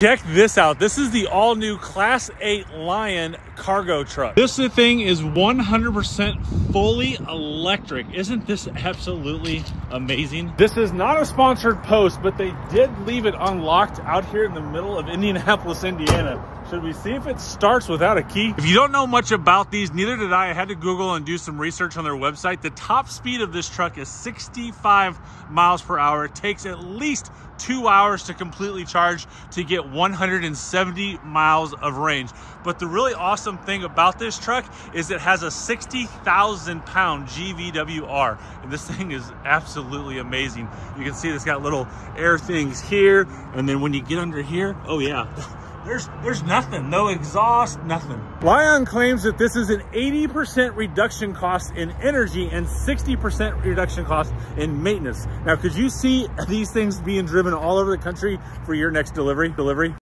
Check this out. This is the all new Class 8 Lion cargo truck. This thing is 100% fully electric. Isn't this absolutely amazing? This is not a sponsored post, but they did leave it unlocked out here in the middle of Indianapolis, Indiana. Should we see if it starts without a key? If you don't know much about these, neither did I. I had to Google and do some research on their website. The top speed of this truck is 65 miles per hour. It takes at least two hours to completely charge to get 170 miles of range. But the really awesome thing about this truck is it has a 60,000 pound GVWR. And this thing is absolutely amazing. You can see it's got little air things here. And then when you get under here, oh yeah. There's, there's nothing, no exhaust, nothing. Lion claims that this is an 80% reduction cost in energy and 60% reduction cost in maintenance. Now, could you see these things being driven all over the country for your next delivery? Delivery?